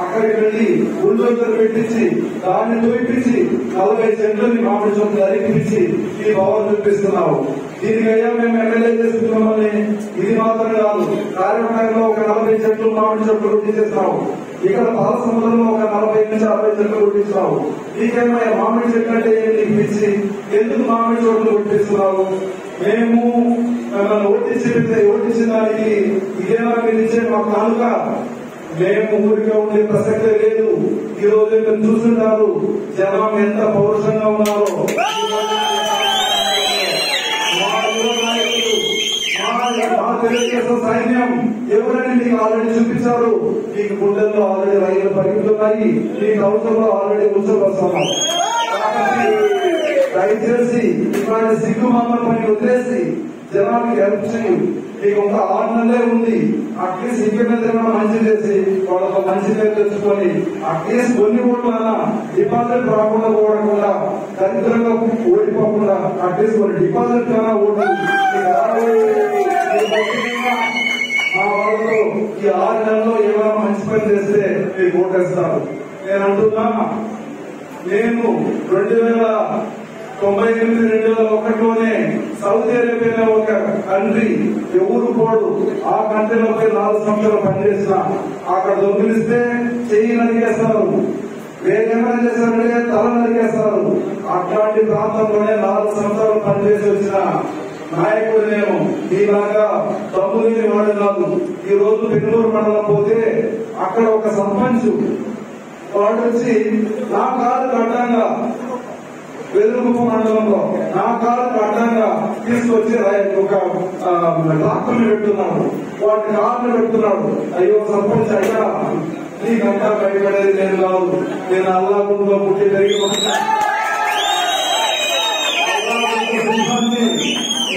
అక్కడికి వెళ్ళి బుల్డోజర్ పెట్టించి దాన్ని చూపించి నలభై సెంట్లని మామిడి చొప్పు ధరిపించి ఈ భవన్ చూపిస్తున్నావు దీనికయ్యా మేము ఎమ్మెల్యే చేస్తున్నామని ఇది మాత్రం కాదు కార్యక్రమంలో ఒక నలభై చెట్లు మామిడి చెట్లు గుర్తించేస్తున్నావు ఇక్కడ పాల సముద్రంలో ఒక నలభై నుంచి అరవై చెట్లు గుర్తించినావు నీకేమయ్యా మామిడి చెట్లు అంటే ఏంటి పిలిచి ఎందుకు మామిడి చెట్లు గుర్తిస్తున్నావు మేము మిమ్మల్ని ఓటించి ఓటించిన దానికి ఇదేనా పిలిచే మా కానుక మేము ఊరికే ఉండే ప్రసక్తే లేదు. ఈ రోజు మేము చూస్తున్నారు జనం ఎంత పౌరుషంగా ఉన్నారో. తెలుగుదేశం సైన్యం. ఎవరని మీకు ఆల్రెడీ చూపించారు. మీకు గుండెల్లో ఆల్రెడీ రైలు పరిగెత్తున్నాయి మీకు అవసరంలో ఆల్రెడీ కూర్చోవస్తున్నాం దయచేసి ఇట్లాంటి సిగ్గు మామూలు పని వదిలేసి జనానికి హెల్ప్ చేయి. నీకు ఒక ఆరు నెలలే ఉంది. ఆ ఇంటి మీద మంచి చేసి వాళ్ళ మంచి పేరు తెచ్చుకొని అట్లీస్ట్ కొన్ని ఓట్లైనా డిపాజిట్ రాకుండా పోవకుండా దరిద్రంగా ఓడిపోకుండా అట్లీస్ట్ కొన్ని డిపాజిట్ అయినా ఓటు? ఈ మా వాళ్ళతో ఈ ఆరు నెలల్లో ఏమైనా మంచి పని చేస్తే మీకు ఓటేస్తారు. నేను అంటున్నా నేను రెండు వేల తొంభై ఎనిమిది రెండు వేల ఒకటి సౌదీ ఒక కంట్రీ ఎవరు పోడు? ఆ కంట్రీలో పోయి నాలుగు సంవత్సరాలు పనిచేసిన. అక్కడ దొంగిలిస్తే చెయ్యి నరికేస్తారు. వేరేమైనా చేశారంటే తల నరికేస్తారు. అట్లాంటి ప్రాంతంలోనే నాలుగు సంవత్సరాలు పనిచేసి వచ్చిన నాయకుడు నేను. ఈలాగా తమ్ము వాడు కాదు. ఈ రోజు బెంగళూరు మండలం పోతే అక్కడ ఒక సర్పంచ్ వాడు వచ్చి నా కాదు అడ్డంగా వెదురుముఖ మండలంలో నా కాలం అడ్డంగా తీసుకొచ్చి ఒక ట్రాక్టర్ పెడుతున్నాడు. వాటి కార్లు పెడుతున్నాడు. అయ్యో సర్పంచ్ అయ్యా నీకంతా భయపడేది నేను కాదు. నేను అల్లాగుంట్లో పుట్టి పెరిగి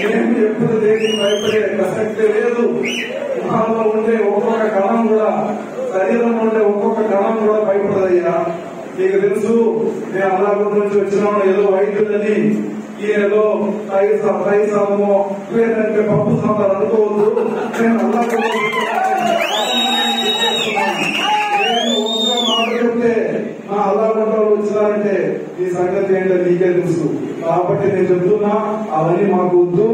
నేను ఎప్పుడు దేనికి భయపడే ప్రసక్తే లేదు. నాలో ఉండే ఒక్కొక్క కళం కూడా శరీరంలో ఉండే ఒక్కొక్క కణం కూడా భయపడదయ్యా నీకు తెలుసు నేను అల్లాగుంట నుంచి వచ్చినా ఏదో వైద్యులని ఏదో రైస్ రైస్ అమ్మో లేదంటే పప్పు సాంబార్ అనుకోవద్దు. నేను అల్లాగుంట నా అల్లాగుంటారు మా వచ్చినారంటే ఈ సంగతి ఏంటో నీకే తెలుసు. కాబట్టి నేను చెప్తున్నా అవన్నీ మాకు వద్దు.